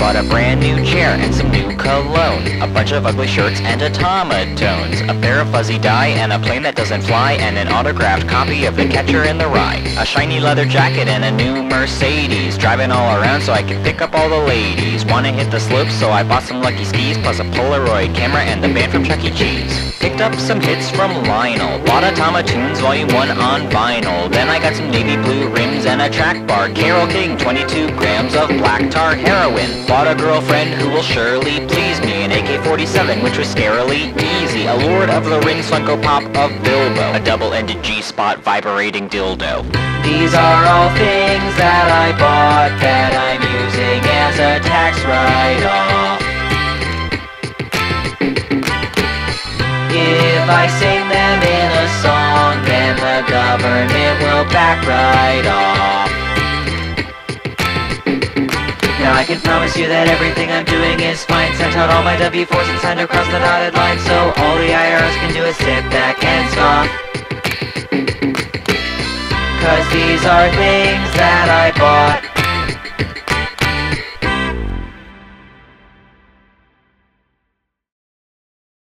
bought a brand new chair and some new cologne, a bunch of ugly shirts and Otamatones, a pair of fuzzy dye and a plane that doesn't fly, and an autographed copy of The Catcher in the Rye, a shiny leather jacket and a new Mercedes, driving all around so I could pick up all the ladies. Wanna hit the slopes, so I bought some lucky skis, plus a Polaroid camera and the band from Chuck E. Cheese. Picked up some hits from Lionel, bought a Tama Tunes Volume 1 on vinyl, then I got some navy blue rims and a track bar, Carole King 22 grams of black tar heroin, bought a girlfriend who will surely please me, an AK-47 which was scarily easy, a Lord of the Rings Funko Pop of Bilbo, a double-ended G-spot vibrating dildo. These are all things that I bought that I'm using as a tax write-off. If I sing them in a song, then the government will back right off. Now. I can promise you that everything I'm doing is fine. Sent out all my W-4s and signed across the dotted line So all the IRS can do is sit back and scoff Cause these are things that I bought